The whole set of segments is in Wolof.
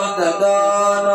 Bhagavad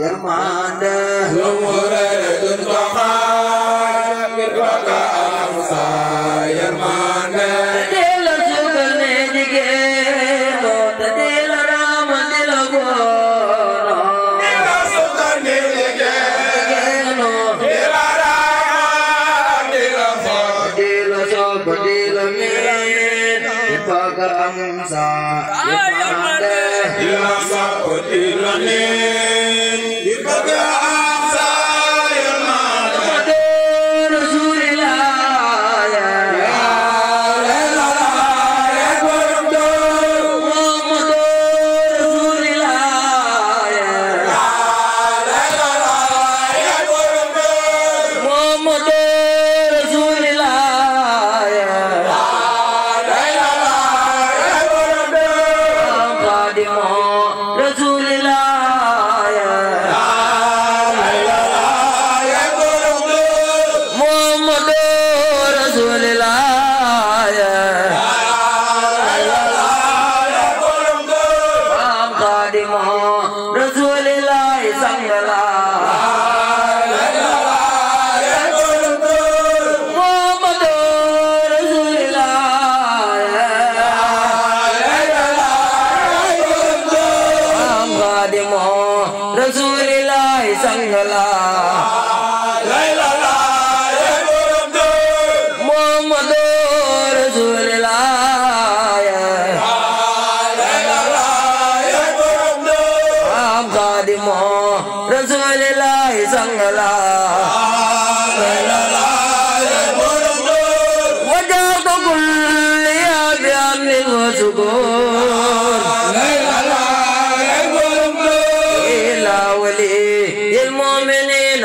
your mind.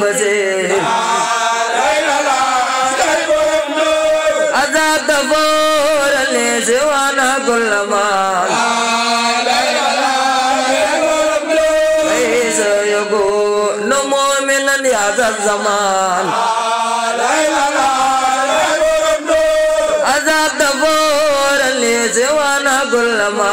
मजे रे लाला ले जवाना गुलमा आला इलाही रे गो नो मोमिनन याजद जमान लाला आझाद बोल ले जवाना गुलमा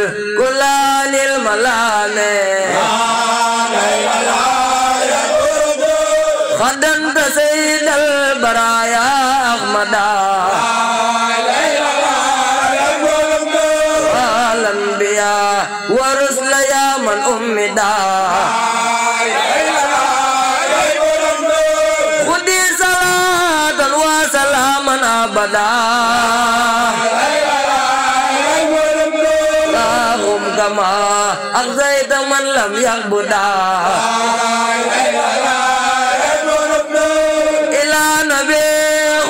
umida khudi dan wa salaman abada lahum kama akhzaita man lam yakbuda ila nabi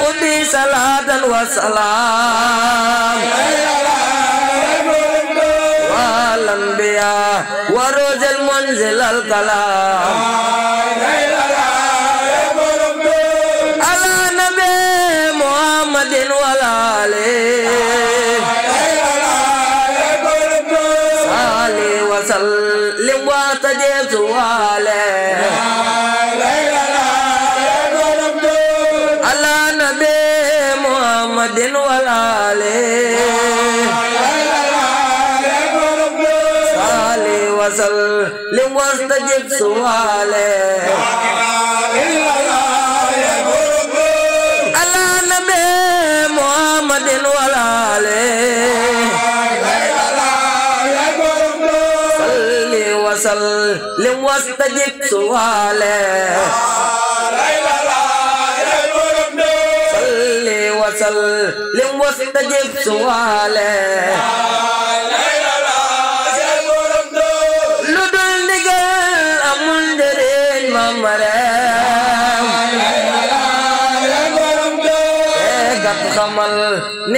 khudi salatan wa salam তালা وسلم واستجب سؤاله على نبي محمد ولا صلي وسلم واستجب سؤاله صلي وسلم واستجب سؤاله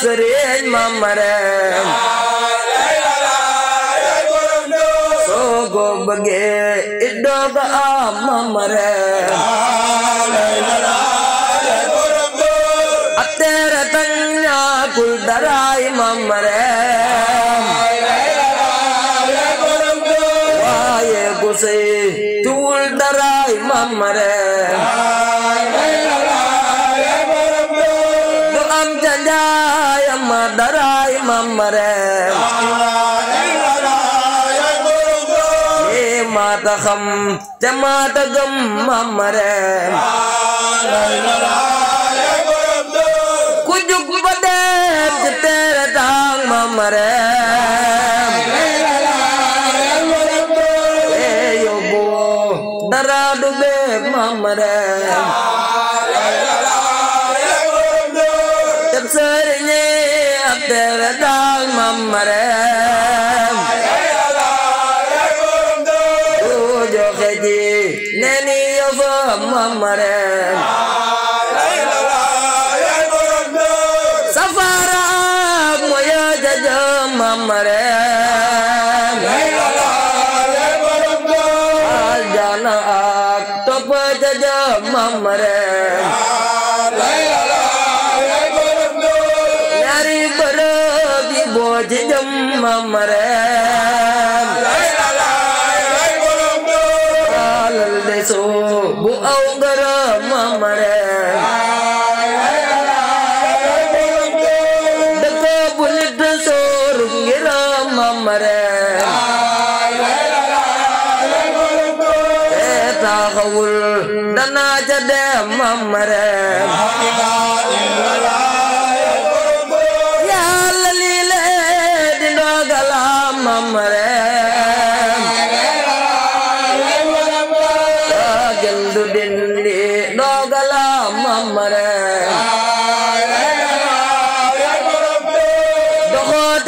sëriñ mam mareem soo ko bëggee it doo ko am mam mareem ab teere tan ñaakul daraay mam mareem waaye ku sëy tuwul daraay mam xam te maa ta gëm maam ma reem ku jug ba dem ci teere taang maam ma reem আমার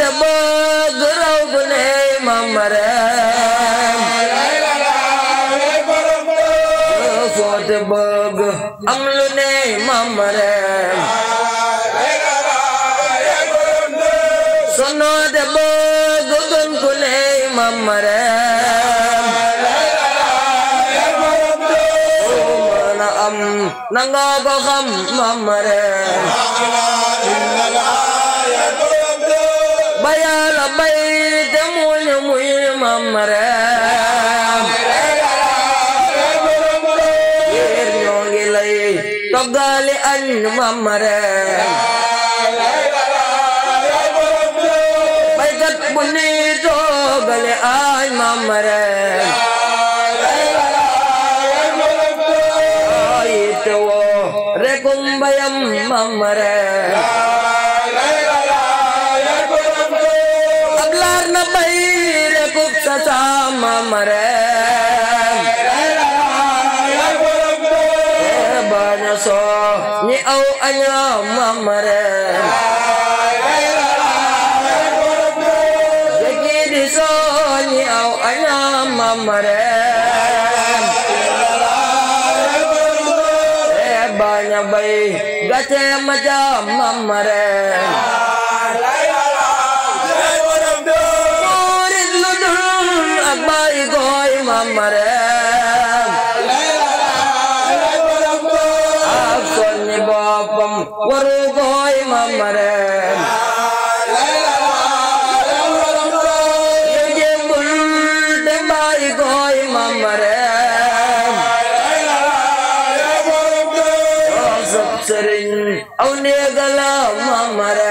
te bëgg raw bu ney mamareem soo te bëgg am lu ney mamareem sonoo te bëgg gën ku ney mamareem mana am nanga ko xam mamareem maram yéer ñoo ngi lay toggale añ mam maram baykat bu ne toggale añ mam maram yite woo rekum bayam mam maram marem bana so ni aw aña mamarem jegidi so ni aw aña mamarem bana bay gate maja mamarem ও নিয়ে গেল মামারে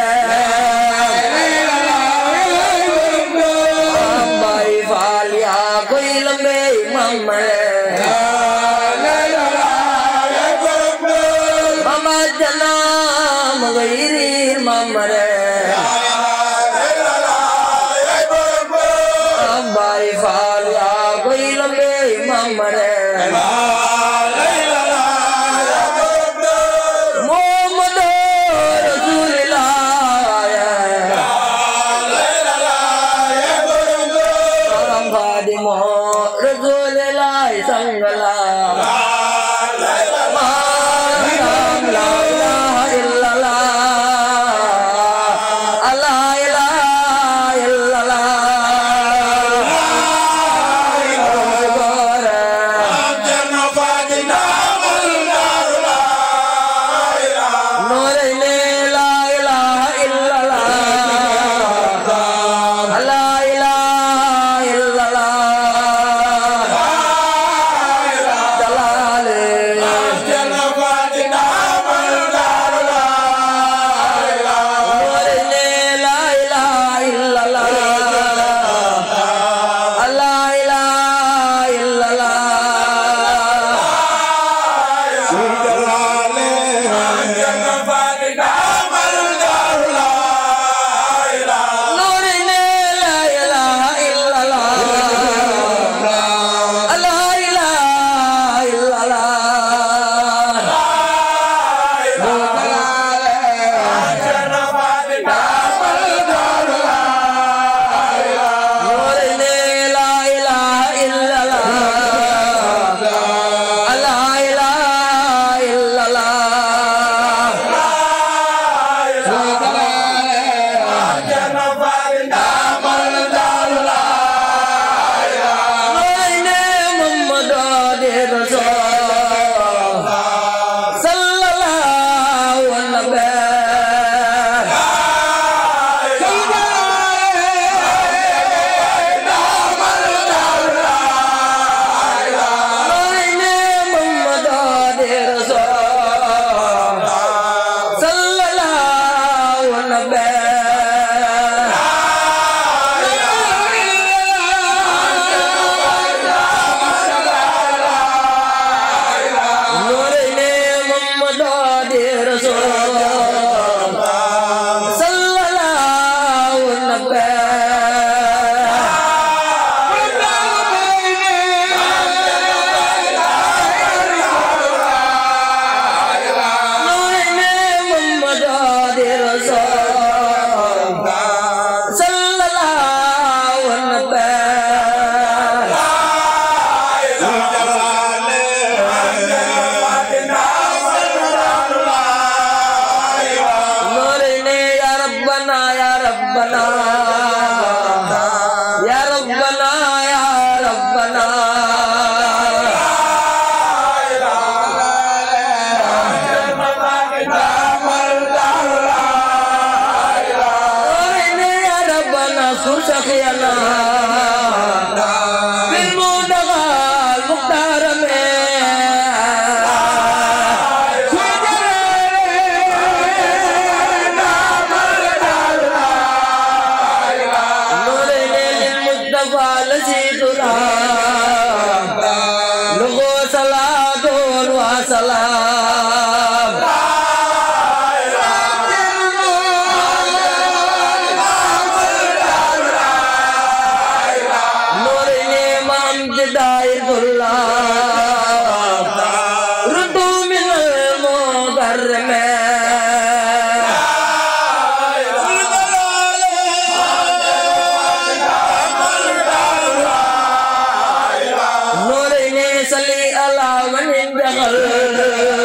Sagar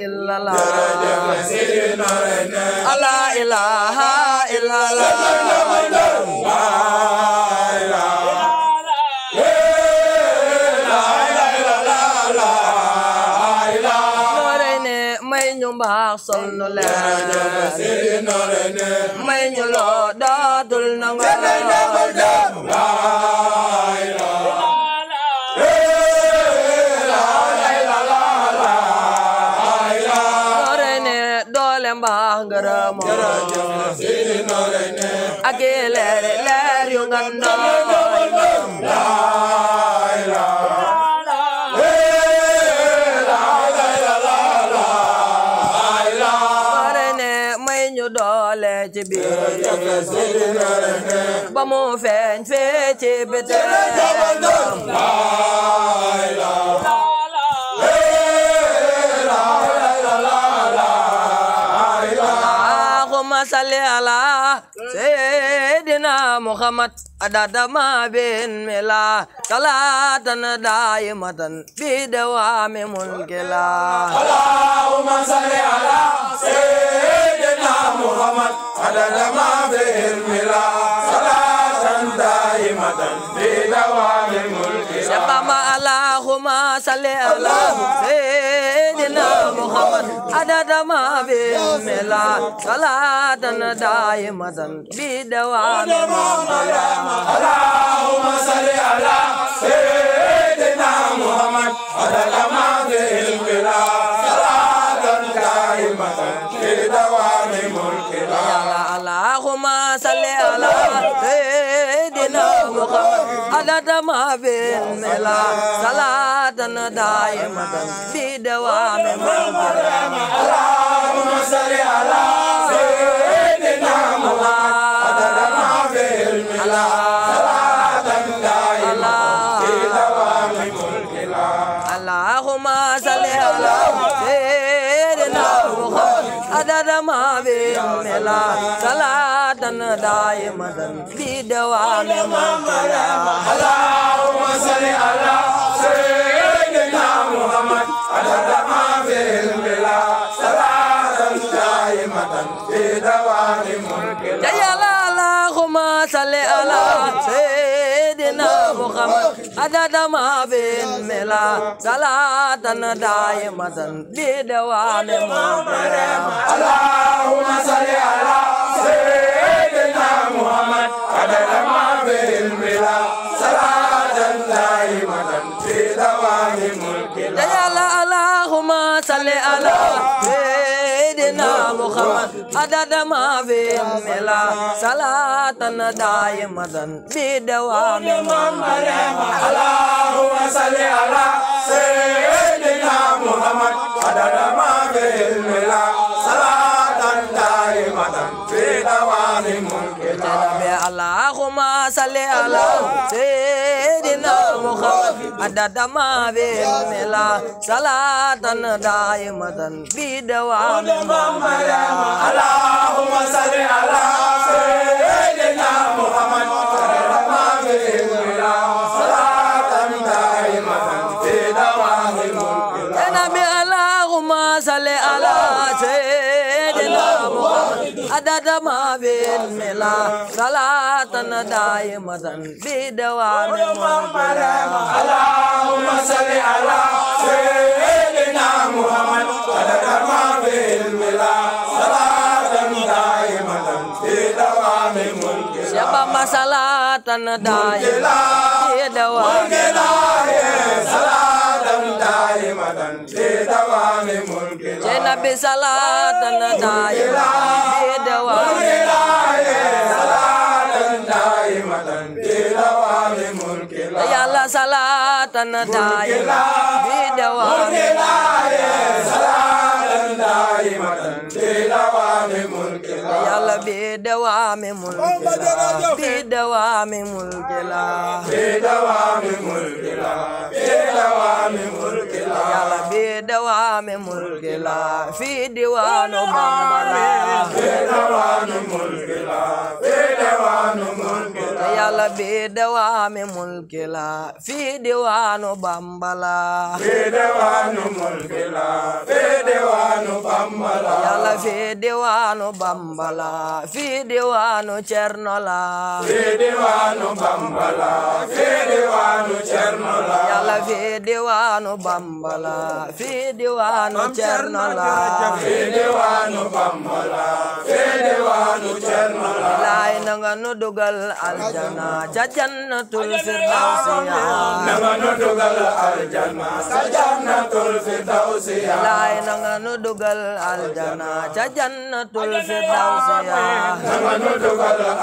إلا الله لا إله إلا الله sol nu leen may ñu loo daadul nangu ba mu feeñ fee ci bete la la la صل على سيدنا محمد عدد ما بين ملا صلاة دائمة في دوام ملك الله اللهم صل على سيدنا محمد عدد ما بين ملا صلاة دائمة في دوام ملك الله اللهم صل على سيدنا محمد عدد ما في الملا صلاة دائمة بدوام اللهم صل على سيدنا محمد عدد ما في الملا صلاة دائمة بدوام ملكنا اللهم صل على عدد ما في الملا صلاة دائمة في دوام المرام اللهم صل على سيدنا محمد عدد ما في الملا صلاة دائمة في دوام الملك اللهم صل على سيدنا محمد عدد ما في الملا صلاة دائمة دوام مقاما اللهم صل على سيدنا محمد عدد ما في البلا صلاة دائمة في دوام ملك يا اللهم صل على سيدنا محمد عدد ما في الملا صلاة دائمة في دوام ملك اللهم صل على سيدنا علينا محمد قدر ما به الملا صلاة دائمة في دوام ملكنا يا اللهم صل على سيدنا محمد عدد ما في الملا صلاة دائمة في دوام ملكنا اللهم صل على سيدنا محمد عدد ما في الملا صلاة دائما في دوام ملك اللهم صل على سيدنا محمد عدد ما في الملا صلاة دائمة في دوام محمد اللهم صل على سيدنا محمد عدد ما في الملا صلاة دائمة في دوام ملك اللهم صل على عدد ما بالملا صلاة دائمة بدوام محمد اللهم صل على سيدنا محمد عدد ما بالملا صلاة دائمة بدوام ملك شباب صلاة دائمة بدوام ملك صلاة دائما لدوام ملك الله جنب صلاة دائما لدوام يلا صلاة دائما بدوام صلاة دائما yàlla bi dawaami mulki la bi dawaami mulki la yàlla bi dawaami mulki la fi diwaanu Bamba la yàlla bi dawaami mulki la fi diwaanu bambala fi diwaanu mulki la fi diwaanu bambala yàlla fi diwaanu bambala fi diwaanu cerno la fi diwaanu bambala fi diwaanu cerno la yàlla fi diwaanu bambala fi diwaanu cerno la fi diwaanu bambala fi diwaanu cerno la laay na nga nu dugal aljanna janna ca jannatul firdawsi nanga nu dugal aljanna ca jannatul firdawsi laay nanga nu dugal aljanna ca jannatul firdawsi nanga nu dugal